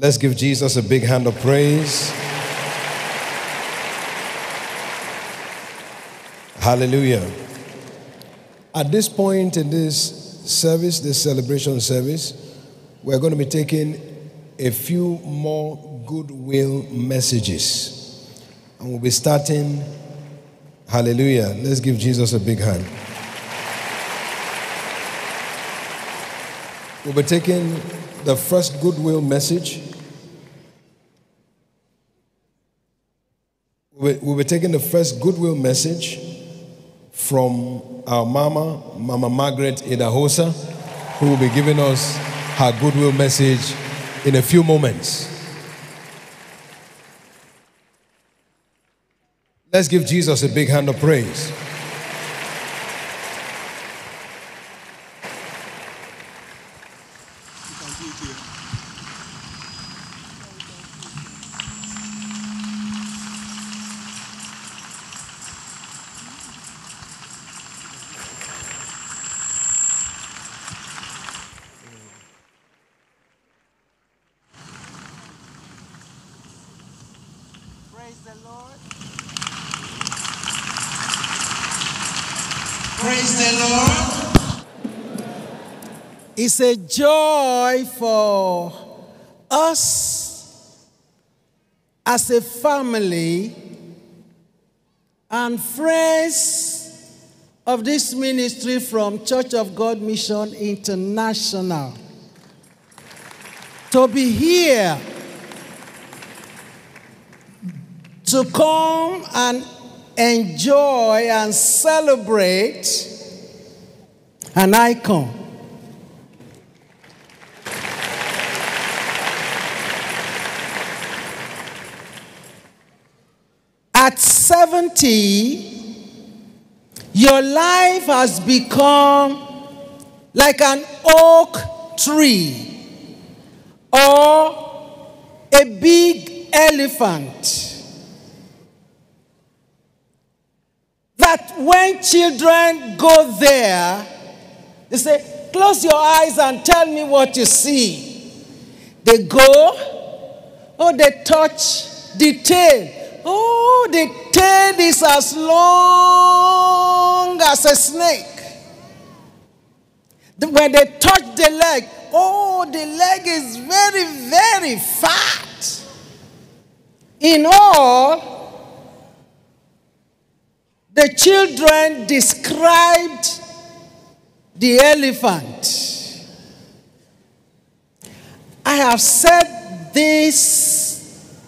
Let's give Jesus a big hand of praise. Hallelujah. At this point in this service, this celebration service, we're going to be taking a few more goodwill messages. And we'll be starting. Hallelujah. Let's give Jesus a big hand. We'll be taking the first goodwill message. We'll be taking the first goodwill message from our mama, Mama Margaret Idahosa, who will be giving us her goodwill message in a few moments. Let's give Jesus a big hand of praise. The Lord. Praise the Lord. It's a joy for us as a family and friends of this ministry from Church of God Mission International to be here to come and enjoy and celebrate an icon. At 70, your life has become like an oak tree or a big elephant. That when children go there, they say, Close your eyes and tell me what you see. They go, oh, they touch the tail. Oh, the tail is as long as a snake. When they touch the leg, oh, the leg is very, very fat. In all, the children described the elephant. I have said this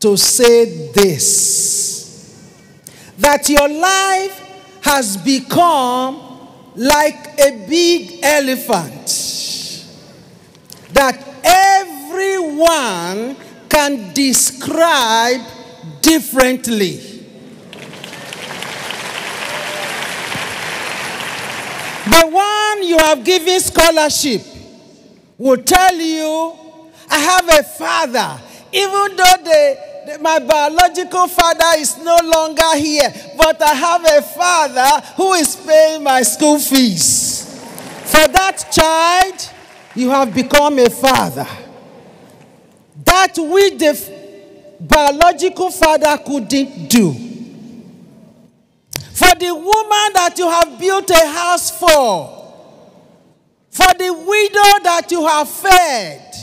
to say this that your life has become like a big elephant, that everyone can describe differently. The you have given scholarship will tell you, I have a father, even though my biological father is no longer here, but I have a father who is paying my school fees. For that child, you have become a father. That which the biological father couldn't do. For the woman that you have built a house for, for the widow that you have fed,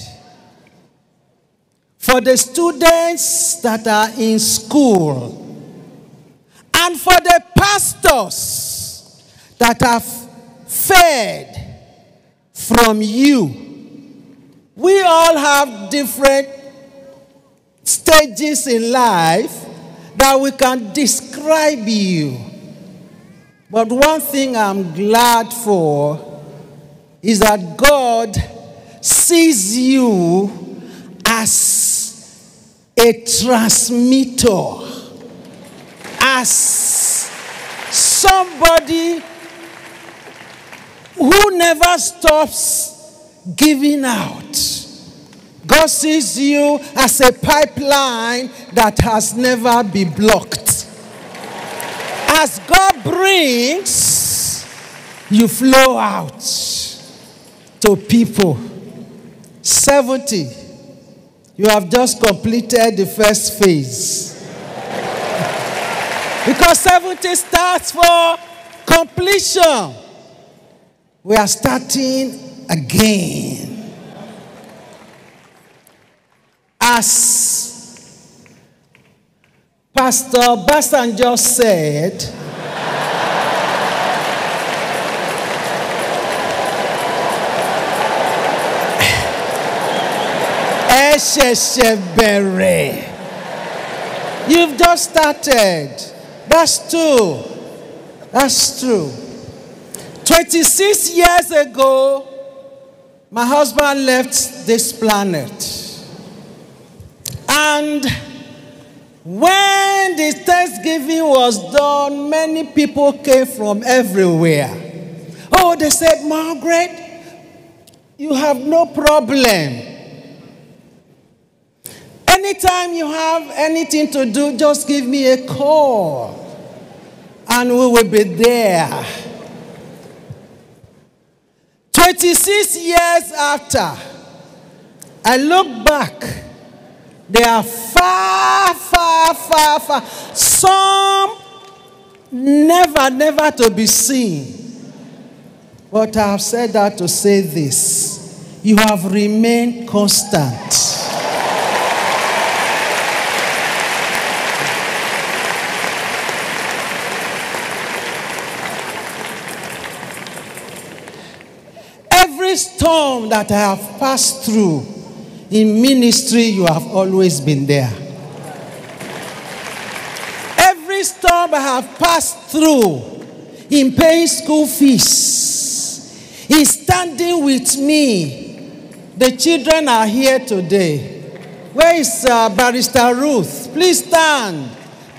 for the students that are in school, and for the pastors that have fed from you. We all have different stages in life that we can describe you. But one thing I'm glad for is that God sees you as a transmitter, as somebody who never stops giving out. God sees you as a pipeline that has never been blocked as God brings, you flow out to people. 70. You have just completed the first phase. because 70 starts for completion. We are starting again. As Pastor Basanjo said, You've just started. That's true. That's true. 26 years ago, my husband left this planet. And when the Thanksgiving was done, many people came from everywhere. Oh, they said, Margaret, you have no problem. Anytime you have anything to do, just give me a call and we will be there. 26 years after, I look back, they are far, far, far, far. Some never, never to be seen. But I have said that to say this you have remained constant. Every storm that I have passed through in ministry, you have always been there. Every storm I have passed through in paying school fees, in standing with me. The children are here today. Where is uh, Barrister Ruth? Please stand.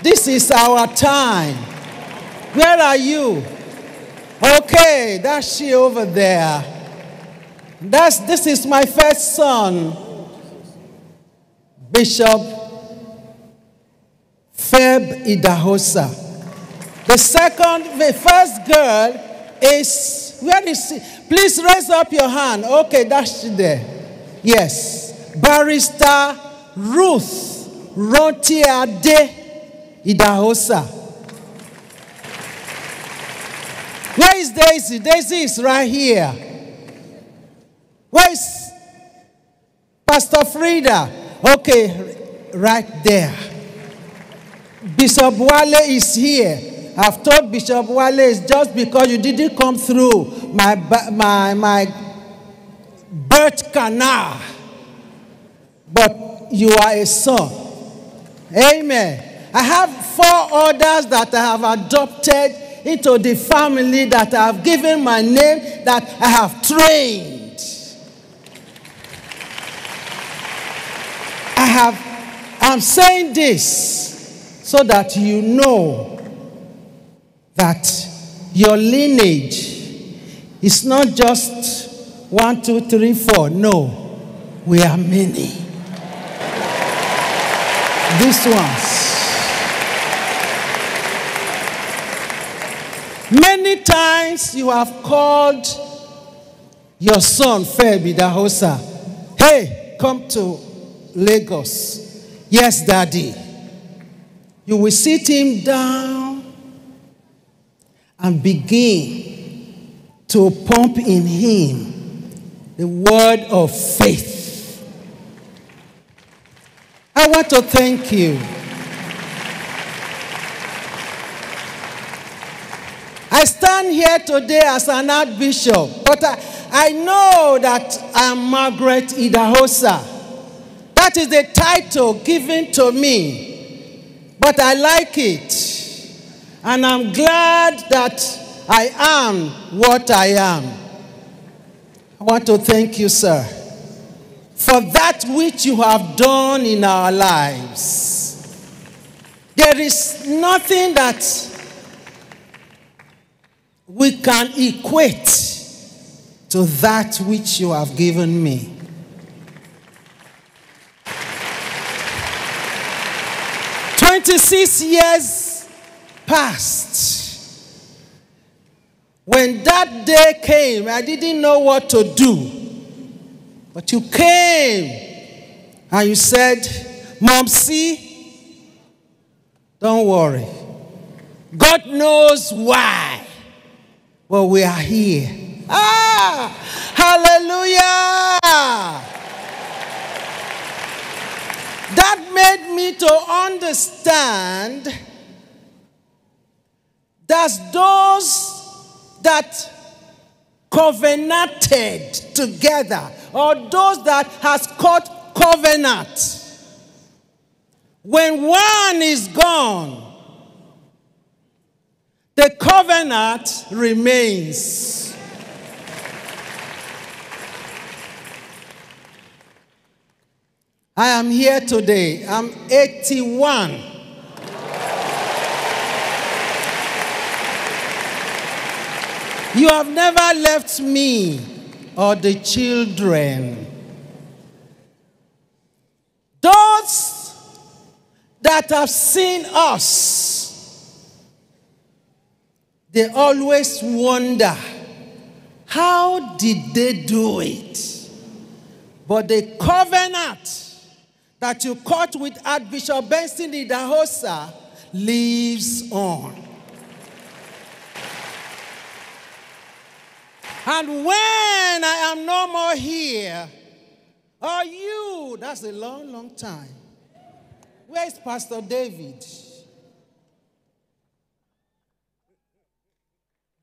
This is our time. Where are you? Okay, that's she over there. That's, this is my first son, Bishop FEB Idahosa. The second, the first girl is, where is she? Please raise up your hand. Okay, that's she there. Yes. Barrister Ruth Rotiade Idahosa. Where is Daisy? Daisy is right here. Where is Pastor Frida? Okay, right there. Bishop Wale is here. I've told Bishop Wale it's just because you didn't come through my, my, my birth canal. But you are a son. Amen. I have four others that I have adopted into the family that I have given my name, that I have trained. I have, I'm saying this so that you know that your lineage is not just one, two, three, four. No, we are many. These ones. Many times you have called your son, FEB Idahosa. Hey, come to Lagos. Yes, Daddy. You will sit him down and begin to pump in him the word of faith. I want to thank you. I stand here today as an archbishop, but I, I know that I'm Margaret Idahosa. That is the title given to me. But I like it. And I'm glad that I am what I am. I want to thank you, sir, for that which you have done in our lives. There is nothing that we can equate to that which you have given me. 26 years passed. When that day came, I didn't know what to do. But you came and you said, Mom, see, don't worry. God knows why. But we are here. Ah, hallelujah. That made me to understand that those that covenanted together or those that has cut covenant when one is gone the covenant remains i am here today i'm 81 You have never left me or the children. Those that have seen us, they always wonder how did they do it? But the covenant that you caught with Archbishop Benson Idahosa lives on. And when I am no more here, or you, that's a long, long time. Where's Pastor David?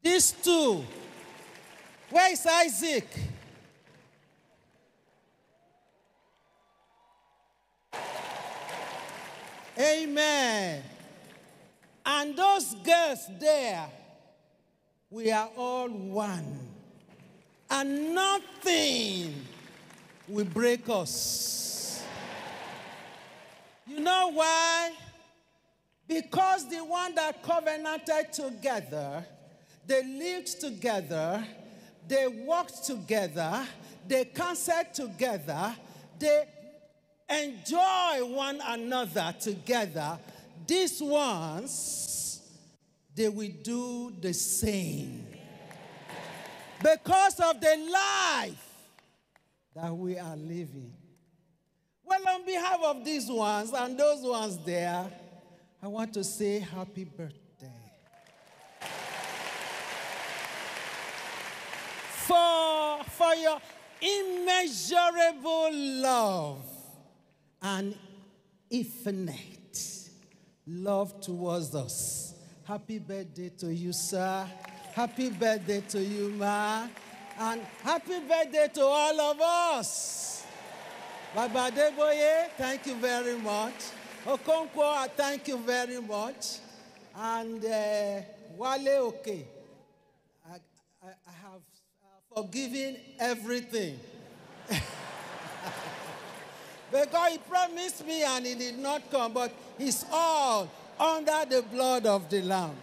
These two. Where is Isaac? Amen. And those girls there, we are all one. And nothing will break us. You know why? Because the one that covenanted together, they lived together, they walked together, they counseled together, they enjoy one another together. These ones, they will do the same. Because of the life that we are living. Well, on behalf of these ones and those ones there, I want to say happy birthday. For, for your immeasurable love and infinite love towards us. Happy birthday to you, sir. Happy birthday to you, ma. And happy birthday to all of us. Baba Adeboye, thank you very much. Okonkwo, thank you very much. And uh, Wale Oke, I, I, I have uh, forgiven everything. Because he promised me and he did not come, but it's all under the blood of the Lamb.